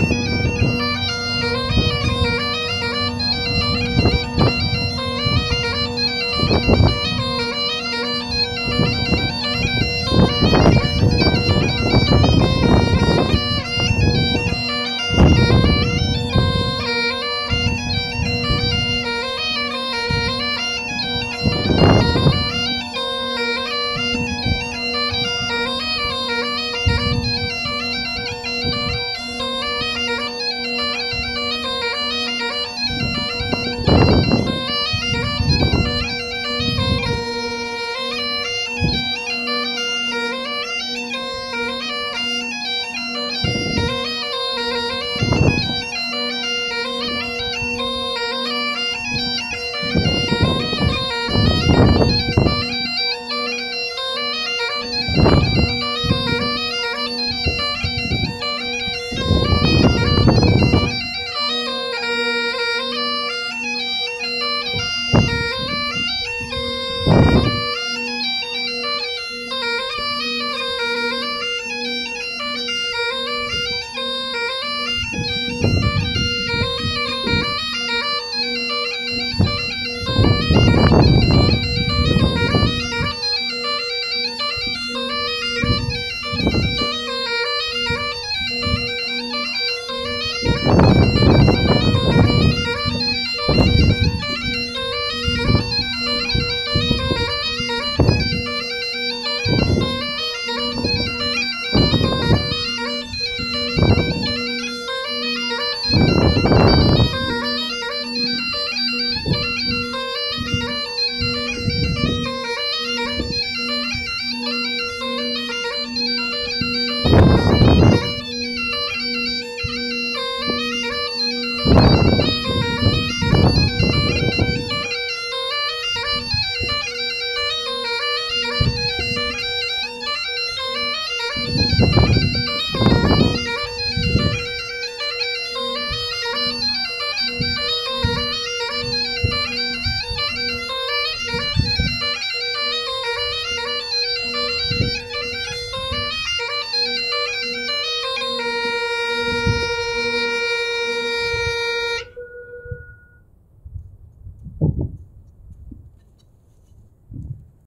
You you